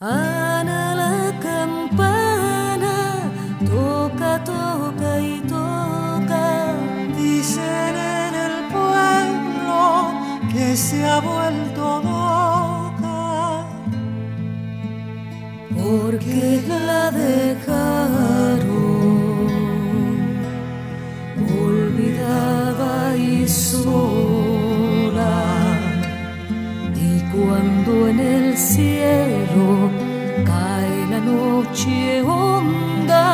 Ana la campana, toca, toca y toca. Dicen en el pueblo que se ha vuelto loca. Porque la dejaron olvidada y sola. Cae la noche honda,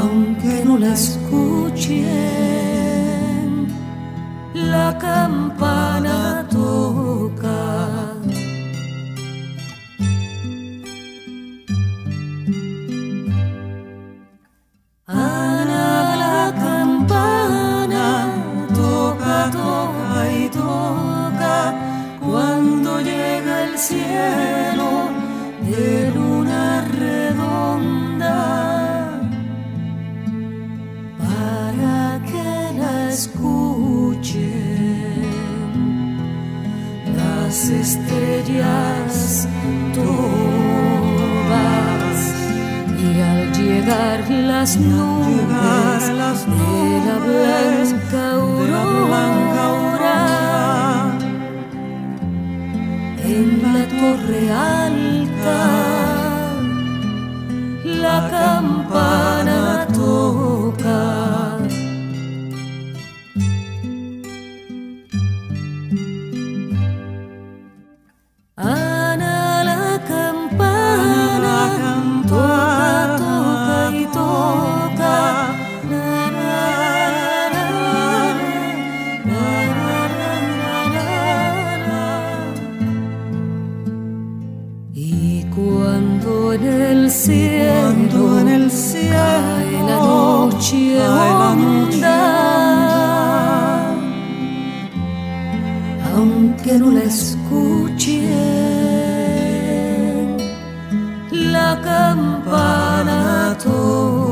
aunque no la escuchen, la campana el cielo de luna redonda para que la escuchen las estrellas todas. Y al llegar las nubes de la en la torre alta la campana Cuando en el cielo, Cuando en el cielo cae la noche, cae la noche aunque no la escuchen, la campana toca.